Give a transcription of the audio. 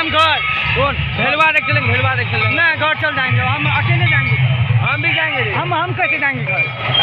हम घर कौन? भेलवा देख चलेंगे भेलवा देख चलेंगे नहीं घर चल जाएँगे हम अकेले जाएँगे। हम भी जाएँगे हम हम कैसे जाएँगे घर